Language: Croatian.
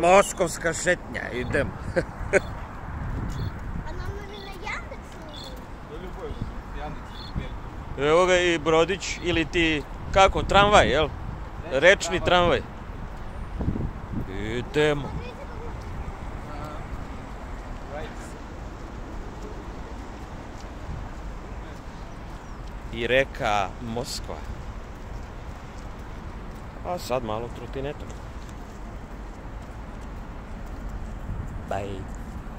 Moskovska šetnja, idem. A normalno na Jandexu? Evo ga i Brodić ili ti, kako, tramvaj, jel? Rečni tramvaj. Idemo. I reka Moskva. A sad malo trutinetom. 拜